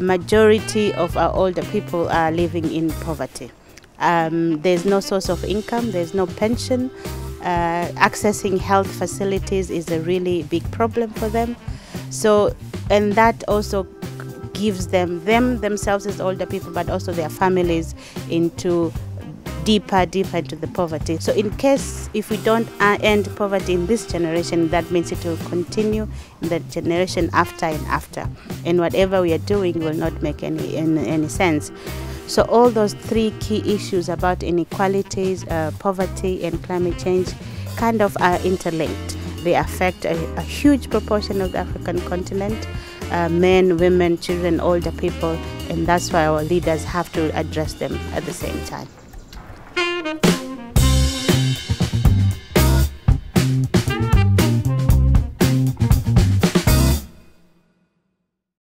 majority of our older people are living in poverty. Um, there's no source of income, there's no pension. Uh, accessing health facilities is a really big problem for them. So, and that also gives them, them themselves as older people, but also their families into deeper, deeper into the poverty. So, in case if we don't uh, end poverty in this generation, that means it will continue in the generation after and after, and whatever we are doing will not make any any, any sense. So, all those three key issues about inequalities, uh, poverty, and climate change kind of are interlinked. They affect a, a huge proportion of the African continent uh, men, women, children, older people, and that's why our leaders have to address them at the same time. Thank you.